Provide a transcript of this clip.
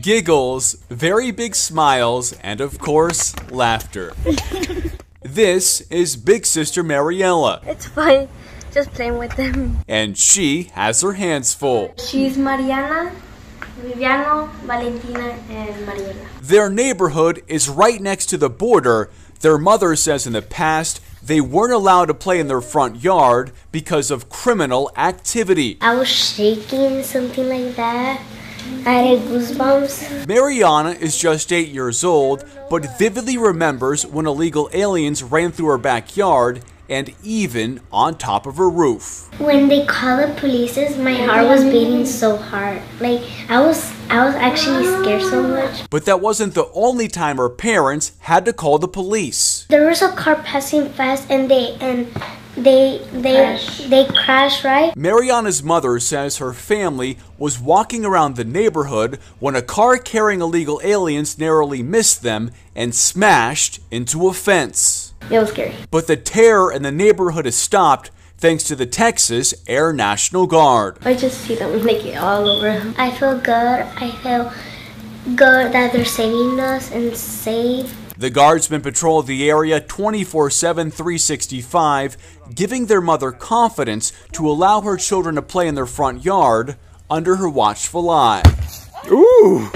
giggles, very big smiles, and of course, laughter. This is Big Sister Mariella, It's fine. Just playing with them. and she has her hands full. She's Mariana, Viviano, Valentina, and Mariela. Their neighborhood is right next to the border. Their mother says in the past they weren't allowed to play in their front yard because of criminal activity. I was shaking, something like that. I had goosebumps. Mariana is just 8 years old, but vividly remembers when illegal aliens ran through her backyard and even on top of her roof. When they called the police, my heart was beating so hard. Like I was, I was actually scared so much. But that wasn't the only time her parents had to call the police. There was a car passing fast, and they and they they they crashed right. Mariana's mother says her family was walking around the neighborhood when a car carrying illegal aliens narrowly missed them and smashed into a fence. It was scary. But the terror in the neighborhood has stopped thanks to the Texas Air National Guard. I just see them like all over. I feel good. I feel good that they're saving us and safe. The guardsmen patrol the area 24 7, 365, giving their mother confidence to allow her children to play in their front yard under her watchful eye. Ooh.